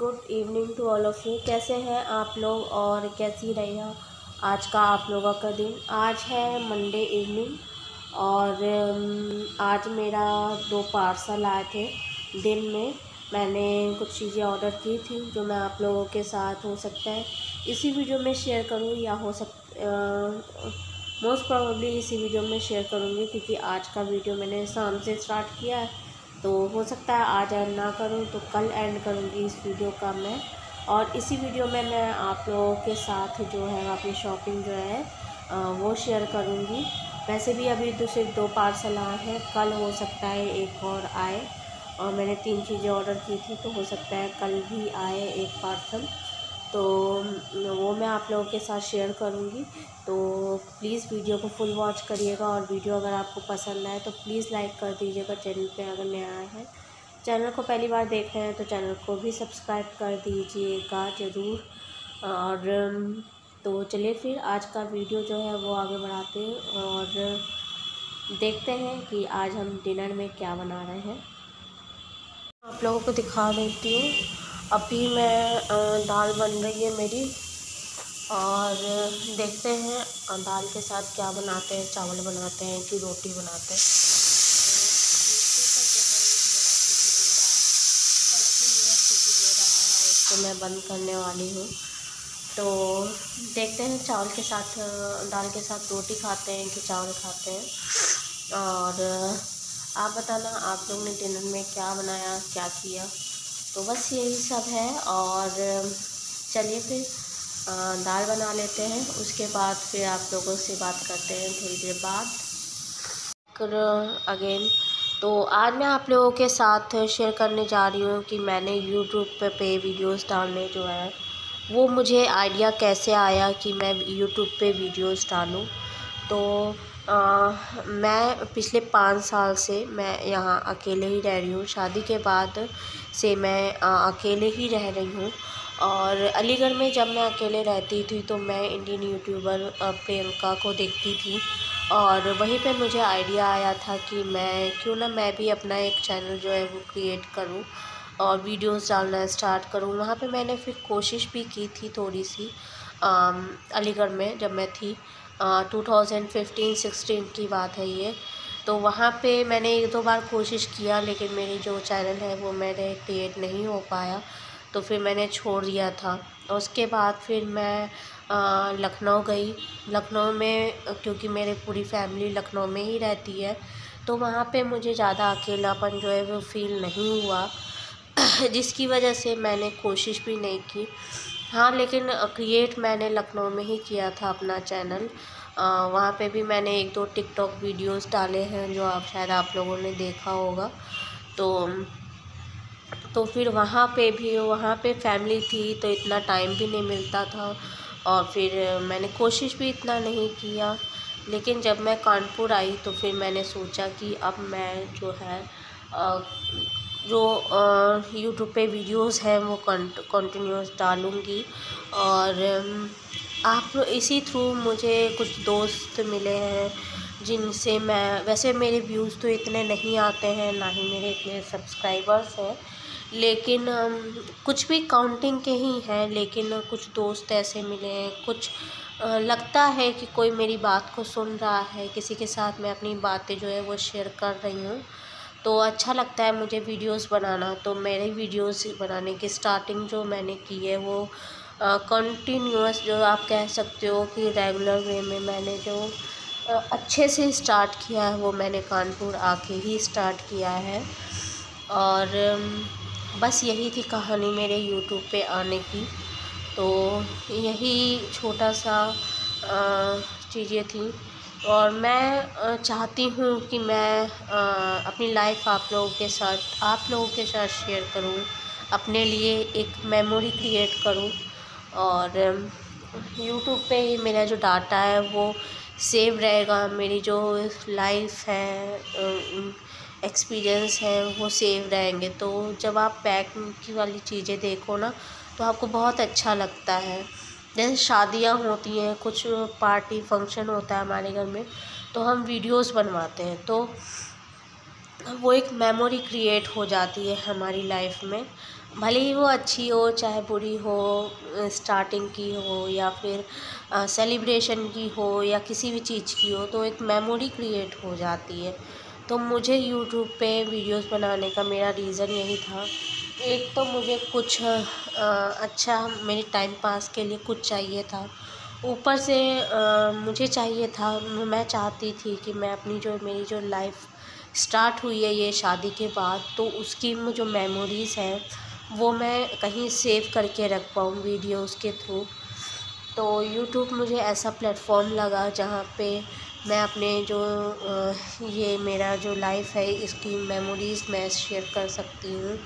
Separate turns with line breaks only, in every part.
Good evening to all of you. कैसे हैं आप लोग और कैसी रही आज का आप लोगों का दिन। आज है मंडे इवनिंग और आज मेरा दो पार्सल आए थे दिन में। मैंने कुछ चीज़ें ऑर्डर की थी जो मैं आप लोगों के साथ हो सकता है। इसी वीडियो में शेयर करूँ या हो सक मोस्ट प्रॉब्ली इसी वीडियो में शेयर करूँगी क्योंकि आज का वीडियो मैंने शाम से स्टार्ट किया है। तो हो सकता है आज एंड ना करूँ तो कल एंड करूँगी इस वीडियो का मैं। और इसी वीडियो में मैं आप लोगों के साथ जो है, अपनी शॉपिंग जो है वो शेयर करूँगी। वैसे भी अभी तो सिर्फ़ दो पार्सल आए हैं। कल हो सकता है एक और आए। और मैंने तीन चीज़ें ऑर्डर की थी तो हो सकता है कल भी आए एक पार्सल तो वो मैं आप लोगों के साथ शेयर करूँगी। तो प्लीज़ वीडियो को फुल वॉच करिएगा और वीडियो अगर आपको पसंद आए तो प्लीज़ लाइक कर दीजिएगा चैनल पे अगर नया आया है। चैनल को पहली बार देख रहे हैं तो चैनल को भी सब्सक्राइब कर दीजिएगा ज़रूर। और तो चलिए फिर आज का वीडियो जो है वो आगे बढ़ाते हैं और देखते हैं कि आज हम डिनर में क्या बना रहे हैं। आप लोगों को दिखा देती हूँ। अभी मैं दाल बन रही है मेरी। और देखते हैं दाल के साथ क्या बनाते हैं, चावल बनाते हैं कि रोटी बनाते हैं। तो मैं बंद करने वाली हूँ। तो देखते हैं, चावल के साथ दाल के साथ रोटी खाते हैं कि चावल खाते हैं। और आप बताना, आप लोग ने डिनर में क्या बनाया, क्या किया? तो बस यही सब है और चलिए फिर दाल बना लेते हैं। उसके बाद फिर आप लोगों से बात करते हैं थोड़ी देर बाद। अगेन तो आज मैं आप लोगों के साथ शेयर करने जा रही हूँ कि मैंने यूट्यूब पे पे वीडियोस डालने जो है, वो मुझे आइडिया कैसे आया कि मैं यूट्यूब पे वीडियोस डालूँ। तो मैं पिछले पाँच साल से मैं यहाँ अकेले ही रह रही हूँ। शादी के बाद से मैं अकेले ही रह रही हूँ। और अलीगढ़ में जब मैं अकेले रहती थी तो मैं इंडियन यूट्यूबर प्रियंका को देखती थी। और वहीं पे मुझे आइडिया आया था कि मैं, क्यों ना मैं भी अपना एक चैनल जो है वो क्रिएट करूँ और वीडियोस डालना स्टार्ट करूँ। वहाँ पे मैंने फिर कोशिश भी की थी थोड़ी सी अलीगढ़ में जब मैं थी। टू थाउज़ेंड फिफ्टीन सिक्सटीन की बात है ये। तो वहाँ पे मैंने एक दो बार कोशिश किया, लेकिन मेरी जो चैनल है वो मेरे क्रिएट नहीं हो पाया। तो फिर मैंने छोड़ दिया था। उसके बाद फिर मैं लखनऊ गई। लखनऊ में, क्योंकि मेरे पूरी फैमिली लखनऊ में ही रहती है। तो वहाँ पे मुझे ज़्यादा अकेलापन जो है वो फ़ील नहीं हुआ। जिसकी वजह से मैंने कोशिश भी नहीं की। हाँ लेकिन क्रिएट मैंने लखनऊ में ही किया था अपना चैनल वहाँ पे भी मैंने एक दो टिकटॉक वीडियोस डाले हैं जो आप, शायद आप लोगों ने देखा होगा। तो तो फिर वहाँ पे भी, वहाँ पे फैमिली थी तो इतना टाइम भी नहीं मिलता था और फिर मैंने कोशिश भी इतना नहीं किया। लेकिन जब मैं कानपुर आई तो फिर मैंने सोचा कि अब मैं जो है जो यूट्यूब पे वीडियोस हैं, वो कंटिन्यूस डालूँगी। और आप इसी थ्रू मुझे कुछ दोस्त मिले हैं, जिनसे मैं, वैसे मेरे व्यूज़ तो इतने नहीं आते हैं, ना ही मेरे इतने सब्सक्राइबर्स हैं, लेकिन कुछ भी काउंटिंग के ही हैं, लेकिन कुछ दोस्त ऐसे मिले हैं, कुछ लगता है कि कोई मेरी बात को सुन रहा है, किसी के साथ मैं अपनी बातें जो है वो शेयर कर रही हूँ। तो अच्छा लगता है मुझे वीडियोस बनाना। तो मेरे वीडियोस बनाने की स्टार्टिंग जो मैंने की है वो कंटिन्यूस जो आप कह सकते हो कि रेगुलर वे में मैंने जो आ, अच्छे से स्टार्ट किया है वो मैंने कानपुर आके ही स्टार्ट किया है। और बस यही थी कहानी मेरे यूट्यूब पे आने की। तो यही छोटा सा चीज़ें थी। और मैं चाहती हूँ कि मैं अपनी लाइफ आप लोगों के साथ, आप लोगों के साथ शेयर करूँ, अपने लिए एक मेमोरी क्रिएट करूँ और यूट्यूब पे ही मेरा जो डाटा है वो सेव रहेगा। मेरी जो लाइफ है एक्सपीरियंस है वो सेव रहेंगे। तो जब आप पैक की वाली चीज़ें देखो ना तो आपको बहुत अच्छा लगता है। जैसे शादियाँ होती हैं, कुछ पार्टी, फ़ंक्शन होता है हमारे घर में तो हम वीडियोस बनवाते हैं। तो वो एक मेमोरी क्रिएट हो जाती है हमारी लाइफ में, भले ही वो अच्छी हो, चाहे बुरी हो, स्टार्टिंग की हो या फिर सेलिब्रेशन की हो या किसी भी चीज़ की हो तो एक मेमोरी क्रिएट हो जाती है। तो मुझे यूट्यूब पे वीडियोस बनाने का मेरा रीज़न यही था। एक तो मुझे कुछ अच्छा मेरे टाइम पास के लिए कुछ चाहिए था। ऊपर से मुझे चाहिए था, मैं चाहती थी कि मैं अपनी जो, मेरी जो लाइफ स्टार्ट हुई है ये शादी के बाद तो उसकी जो मेमोरीज़ हैं, वो मैं कहीं सेव करके रख पाऊँ वीडियोस के थ्रू तो यूट्यूब मुझे ऐसा प्लेटफॉर्म लगा जहाँ पे मैं अपने जो ये मेरा जो लाइफ है, इसकी मेमोरीज़ मैं शेयर कर सकती हूँ।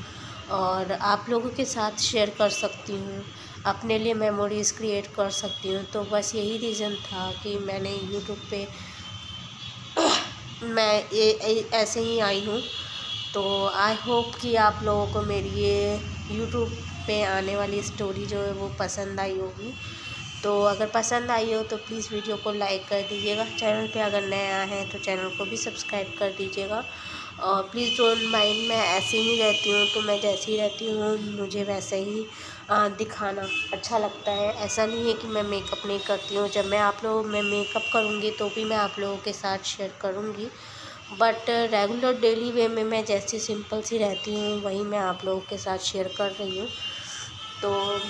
और आप लोगों के साथ शेयर कर सकती हूँ। अपने लिए मेमोरीज़ क्रिएट कर सकती हूँ। तो बस यही रीज़न था कि मैंने यूट्यूब पे मैं ये ऐसे ही आई हूँ। तो आई होप कि आप लोगों को मेरी ये यूट्यूब पे आने वाली स्टोरी जो है वो पसंद आई होगी। तो अगर पसंद आई हो तो प्लीज़ वीडियो को लाइक कर दीजिएगा। चैनल पे अगर नया है तो चैनल को भी सब्सक्राइब कर दीजिएगा। और प्लीज़ डोंट माइंड मैं ऐसे ही रहती हूँ तो मैं जैसी रहती हूँ, मुझे वैसे ही दिखाना अच्छा लगता है। ऐसा नहीं है कि मैं मेकअप नहीं करती हूँ। जब मैं आप लोग, मैं मेकअप करूँगी तो भी मैं आप लोगों के साथ शेयर करूँगी। बट रेगुलर डेली वे में मैं जैसी सिंपल सी रहती हूँ, वही मैं आप लोगों के साथ शेयर कर रही हूँ। तो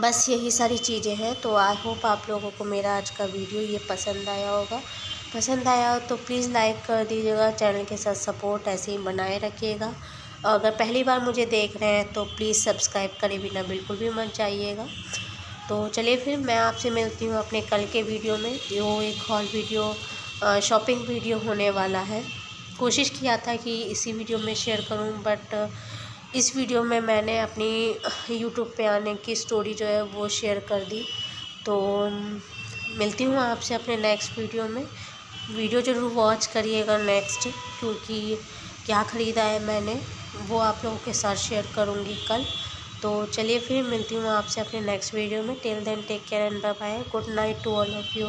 बस यही सारी चीज़ें हैं। तो आई होप आप लोगों को मेरा आज का वीडियो ये पसंद आया होगा। पसंद आया हो तो प्लीज़ लाइक कर दीजिएगा, चैनल के साथ सपोर्ट ऐसे ही बनाए रखिएगा। और अगर पहली बार मुझे देख रहे हैं तो प्लीज़ सब्सक्राइब करे बिना बिल्कुल भी मत जाइएगा। तो चलिए फिर मैं आपसे मिलती हूँ अपने कल के वीडियो में, जो एक हॉल वीडियो शॉपिंग वीडियो होने वाला है। कोशिश किया था कि इसी वीडियो में शेयर करूँ, बट इस वीडियो में मैंने अपनी यूट्यूब पे आने की स्टोरी जो है वो शेयर कर दी। तो मिलती हूँ आपसे अपने नेक्स्ट वीडियो में। वीडियो ज़रूर वॉच करिएगा नेक्स्ट क्योंकि क्या ख़रीदा है मैंने, वो आप लोगों के साथ शेयर करूँगी कल। तो चलिए फिर मिलती हूँ आपसे अपने नेक्स्ट वीडियो में। Till then take care and bye bye good night to all of you